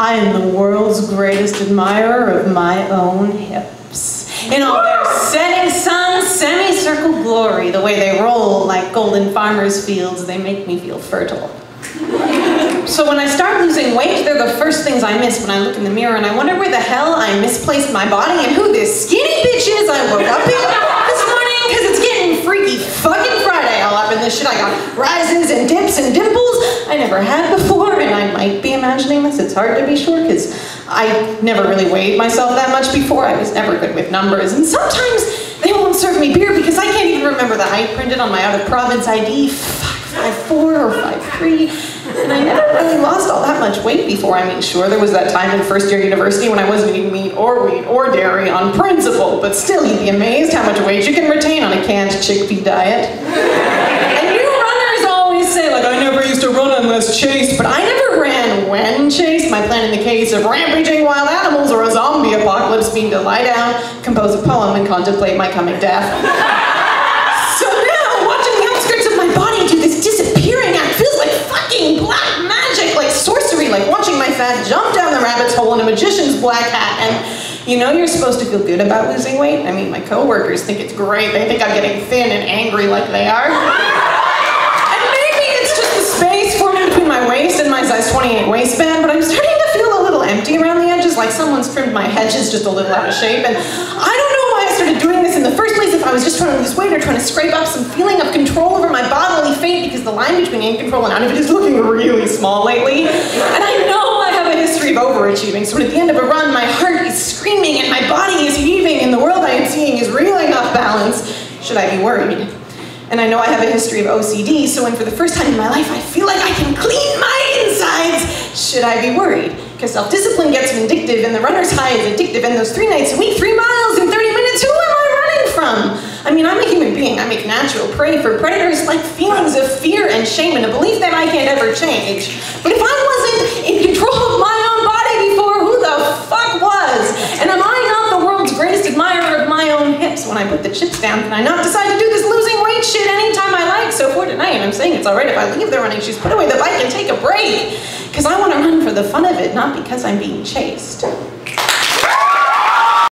I am the world's greatest admirer of my own hips. In all their setting sun, semicircle glory, the way they roll like golden farmers' fields, they make me feel fertile. So when I start losing weight, they're the first things I miss when I look in the mirror and I wonder where the hell I misplaced my body and who this skinny bitch is I woke up in this morning because it's getting freaky fucking Friday all up in this shit. I got rises and dips and dimples I never had before and I might be imagining this. It's hard to be sure because I never really weighed myself that much before. I was never good with numbers and sometimes they won't serve me beer because I can't even remember the height printed on my out of province ID 554 or five three, and I never really lost all that much weight before. I mean, sure, there was that time in first year university when I wasn't eating meat or wheat or dairy on principle, but still, you'd be amazed how much weight you can retain on a canned chickpea diet. And new runners always say, like, I never used to run unless chased, but I never ran when chased. My of rampaging wild animals or a zombie apocalypse mean to lie down, compose a poem, and contemplate my coming death. So now, watching the outskirts of my body do this disappearing act feels like fucking black magic, like sorcery, like watching my fat jump down the rabbit's hole in a magician's black hat. And you know you're supposed to feel good about losing weight? I mean, my coworkers think it's great. They think I'm getting thin and angry like they are. like someone's trimmed my hedges just a little out of shape. And I don't know why I started doing this in the first place if I was just trying to lose weight or trying to scrape up some feeling of control over my bodily fate because the line between in control and out of it is looking really small lately. And I know I have a history of overachieving, so at the end of a run, my heart is screaming and my body is heaving and the world I am seeing is reeling off balance. Should I be worried? And I know I have a history of OCD, so when for the first time in my life I feel like I can clean my insides, should I be worried? Because self-discipline gets vindictive and the runner's high is addictive and those three nights a week, three miles in 30 minutes, who am I running from? I mean, I'm a human being. I'm a natural prey for predators like feelings of fear and shame and a belief that I can't ever change. But if I wasn't in control of my own body before, who the fuck was? And am I not the world's greatest admirer of my own hips? When I put the chips down, can I not decide to do this losing weight shit anytime I like? So for tonight, I'm saying it's alright if I leave the running shoes, put away the bike, and take a break. Because I want to run for the fun of it, not because I'm being chased.